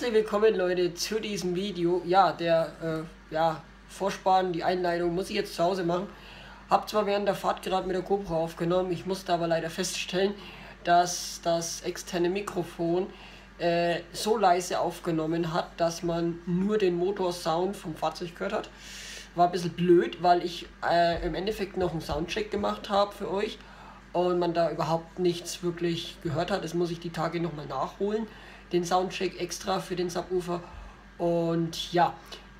Herzlich willkommen Leute zu diesem Video. Ja, der äh, ja, Vorspann, die Einleitung muss ich jetzt zu Hause machen. Hab zwar während der Fahrt gerade mit der GoPro aufgenommen, ich musste aber leider feststellen, dass das externe Mikrofon äh, so leise aufgenommen hat, dass man nur den Motorsound vom Fahrzeug gehört hat. War ein bisschen blöd, weil ich äh, im Endeffekt noch einen Soundcheck gemacht habe für euch und man da überhaupt nichts wirklich gehört hat. Das muss ich die Tage nochmal nachholen, den Soundcheck extra für den Subwoofer. Und ja,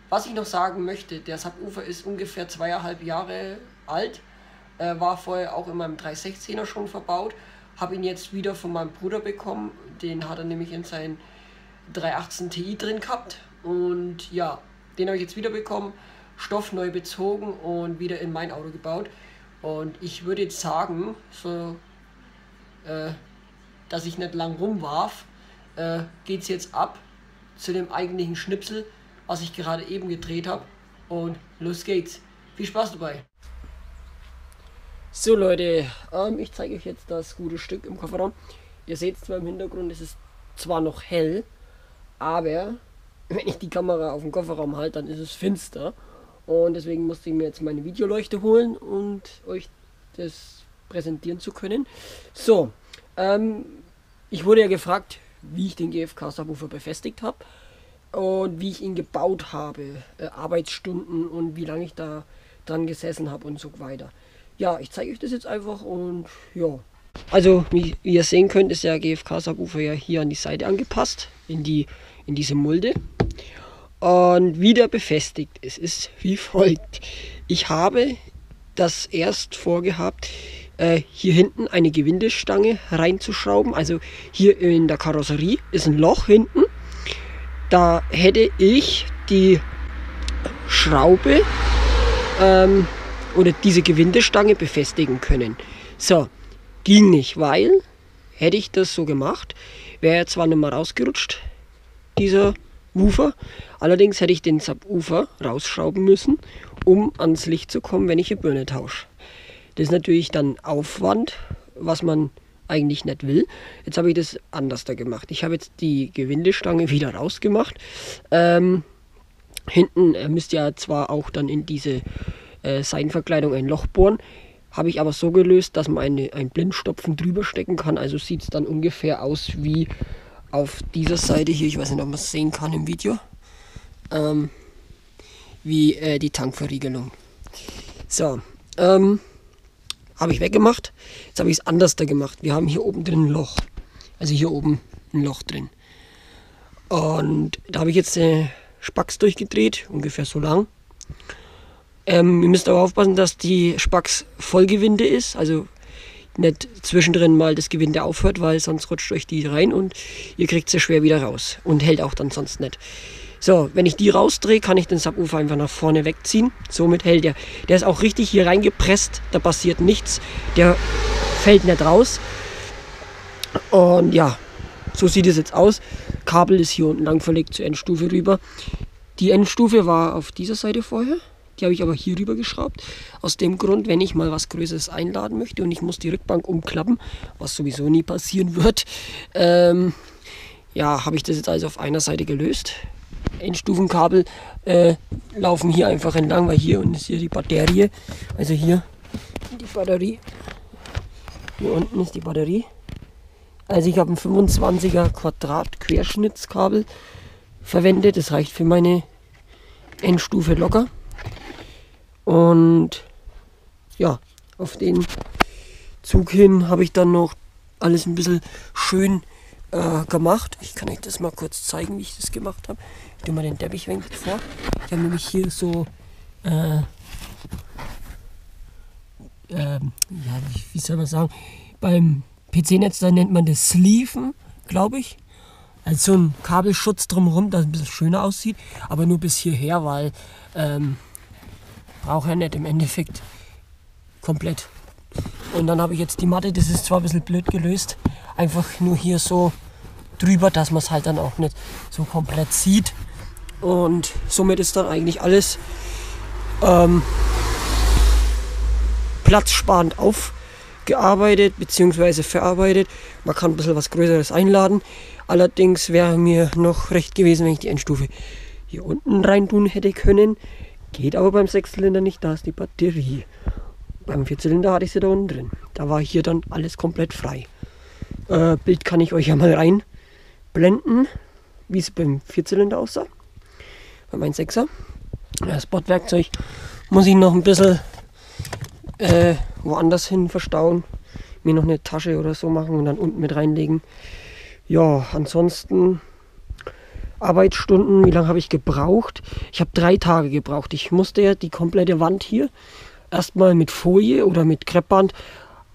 was ich noch sagen möchte, der Subwoofer ist ungefähr zweieinhalb Jahre alt, äh, war vorher auch in meinem 316er schon verbaut, habe ihn jetzt wieder von meinem Bruder bekommen, den hat er nämlich in seinen 318 Ti drin gehabt. Und ja, den habe ich jetzt wieder bekommen, Stoff neu bezogen und wieder in mein Auto gebaut. Und ich würde jetzt sagen, so, äh, dass ich nicht lang rumwarf, äh, geht es jetzt ab zu dem eigentlichen Schnipsel, was ich gerade eben gedreht habe. Und los geht's. Viel Spaß dabei. So Leute, ähm, ich zeige euch jetzt das gute Stück im Kofferraum. Ihr seht zwar im Hintergrund, es ist zwar noch hell, aber wenn ich die Kamera auf dem Kofferraum halte, dann ist es finster. Und deswegen musste ich mir jetzt meine Videoleuchte holen und euch das präsentieren zu können. So, ähm, ich wurde ja gefragt, wie ich den GFK-Subwoofer befestigt habe und wie ich ihn gebaut habe, äh, Arbeitsstunden und wie lange ich da dran gesessen habe und so weiter. Ja, ich zeige euch das jetzt einfach und ja. Also, wie, ihr sehen könnt, ist der GFK-Subwoofer ja hier an die Seite angepasst, in, die, in diese Mulde und wieder befestigt. Es ist wie folgt. Ich habe das erst vorgehabt, äh, hier hinten eine Gewindestange reinzuschrauben. Also hier in der Karosserie ist ein Loch hinten. Da hätte ich die Schraube ähm, oder diese Gewindestange befestigen können. So, ging nicht, weil hätte ich das so gemacht, wäre zwar nicht mehr rausgerutscht, dieser Ufer. Allerdings hätte ich den Subwoofer rausschrauben müssen, um ans Licht zu kommen, wenn ich eine Birne tausche. Das ist natürlich dann Aufwand, was man eigentlich nicht will. Jetzt habe ich das anders da gemacht. Ich habe jetzt die Gewindestange wieder rausgemacht. Ähm, hinten müsst ihr zwar auch dann in diese äh, Seidenverkleidung ein Loch bohren. Habe ich aber so gelöst, dass man eine, ein Blindstopfen drüber stecken kann. Also sieht es dann ungefähr aus wie auf dieser Seite hier, ich weiß nicht, ob man es sehen kann im Video, ähm, wie äh, die Tankverriegelung. So, ähm, habe ich weggemacht. Jetzt habe ich es anders da gemacht. Wir haben hier oben drin ein Loch. Also hier oben ein Loch drin. Und da habe ich jetzt äh, Spacks durchgedreht, ungefähr so lang. Ähm, ihr müsst aber aufpassen, dass die Spacks Vollgewinde ist, also nicht zwischendrin mal das Gewinde aufhört, weil sonst rutscht euch die rein und ihr kriegt sie schwer wieder raus und hält auch dann sonst nicht. So, wenn ich die rausdrehe, kann ich den Subwoofer einfach nach vorne wegziehen. Somit hält er. Der ist auch richtig hier reingepresst, da passiert nichts. Der fällt nicht raus. Und ja, so sieht es jetzt aus. Kabel ist hier unten lang verlegt zur Endstufe rüber. Die Endstufe war auf dieser Seite vorher. Die habe ich aber hier rüber geschraubt. Aus dem Grund, wenn ich mal was Größeres einladen möchte und ich muss die Rückbank umklappen, was sowieso nie passieren wird, ähm, ja, habe ich das jetzt also auf einer Seite gelöst. Endstufenkabel äh, laufen hier einfach entlang, weil hier unten ist hier die Batterie. Also hier die Batterie. Hier unten ist die Batterie. Also ich habe ein 25er Quadrat Querschnittskabel verwendet. Das reicht für meine Endstufe locker. Und ja, auf den Zug hin habe ich dann noch alles ein bisschen schön äh, gemacht. Ich kann euch das mal kurz zeigen, wie ich das gemacht habe. Ich tue mal den Teppich wenig vor. Ich habe nämlich hier so, äh, äh, ja, wie, wie, soll man sagen, beim PC-Netz, da nennt man das Sleeven, glaube ich. Also so ein Kabelschutz drumherum, das ein bisschen schöner aussieht, aber nur bis hierher, weil ähm, brauche ja nicht im Endeffekt komplett. Und dann habe ich jetzt die Matte, das ist zwar ein bisschen blöd gelöst, einfach nur hier so drüber, dass man es halt dann auch nicht so komplett sieht. Und somit ist dann eigentlich alles ähm, platzsparend aufgebaut gearbeitet bzw. verarbeitet. Man kann ein bisschen was Größeres einladen. Allerdings wäre mir noch recht gewesen, wenn ich die Endstufe hier unten rein tun hätte können. Geht aber beim Sechszylinder nicht, da ist die Batterie. Beim Vierzylinder hatte ich sie da unten drin. Da war hier dann alles komplett frei. Äh, Bild kann ich euch ja mal reinblenden, wie es beim Vierzylinder aussah. Bei meinem Sechser. Das Bordwerkzeug muss ich noch ein bisschen äh, woanders hin verstauen. Mir noch eine Tasche oder so machen und dann unten mit reinlegen. Ja, ansonsten Arbeitsstunden, wie lange habe ich gebraucht? Ich habe drei Tage gebraucht. Ich musste ja die komplette Wand hier erstmal mit Folie oder mit Kreppband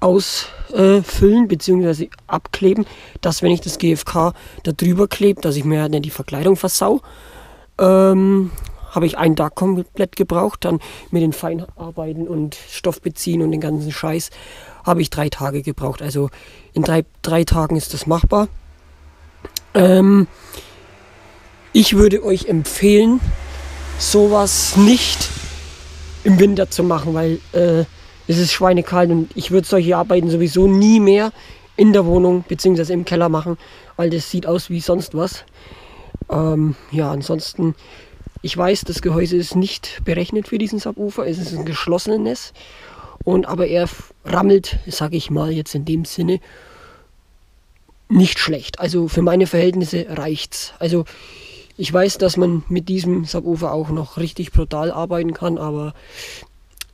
ausfüllen äh, bzw. abkleben, dass wenn ich das GFK da drüber klebe, dass ich mir nicht die Verkleidung versau. Ähm, habe ich einen Tag komplett gebraucht, dann mit den Feinarbeiten und Stoff beziehen und den ganzen Scheiß habe ich drei Tage gebraucht. Also in drei, drei Tagen ist das machbar. Ähm, ich würde euch empfehlen, sowas nicht im Winter zu machen, weil äh, es ist schweinekalt und ich würde solche Arbeiten sowieso nie mehr in der Wohnung bzw. im Keller machen, weil das sieht aus wie sonst was. Ähm, ja, ansonsten, ich weiß, das Gehäuse ist nicht berechnet für diesen Subwoofer, es ist ein geschlossenes und aber er rammelt, sage ich mal jetzt in dem Sinne, nicht schlecht. Also für meine Verhältnisse reicht's. Also ich weiß, dass man mit diesem Subwoofer auch noch richtig brutal arbeiten kann, aber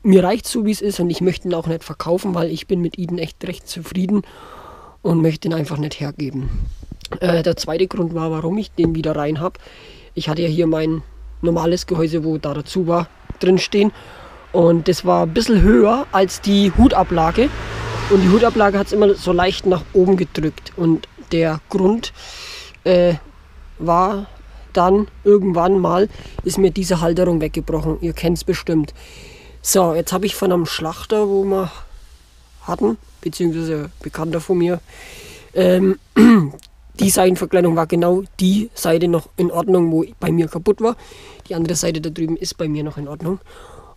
mir reicht so, wie es ist und ich möchte ihn auch nicht verkaufen, weil ich bin mit Eden echt recht zufrieden und möchte ihn einfach nicht hergeben. Äh, der zweite Grund war, warum ich den wieder rein habe. Ich hatte ja hier mein normales Gehäuse, wo da dazu war, drin stehen und das war ein bisschen höher als die Hutablage und die Hutablage hat es immer so leicht nach oben gedrückt und der Grund äh, war dann irgendwann mal ist mir diese Halterung weggebrochen. Ihr kennt es bestimmt. So, jetzt habe ich von einem Schlachter, wo wir hatten, beziehungsweise Bekannter von mir, ähm, die Seitenverkleidung war genau die Seite noch in Ordnung, wo bei mir kaputt war. Die andere Seite da drüben ist bei mir noch in Ordnung.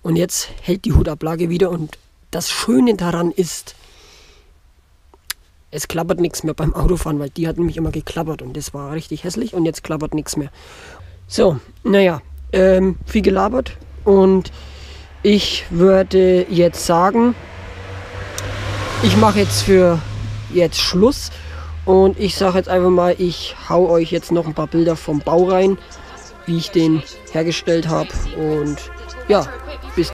Und jetzt hält die Hutablage wieder. Und das Schöne daran ist, es klappert nichts mehr beim Autofahren, weil die hat nämlich immer geklappert und das war richtig hässlich und jetzt klappert nichts mehr. So, naja, ähm, viel gelabert und ich würde jetzt sagen, ich mache jetzt für jetzt Schluss und ich sage jetzt einfach mal, ich hau euch jetzt noch ein paar Bilder vom Bau rein, wie ich den hergestellt habe und ja,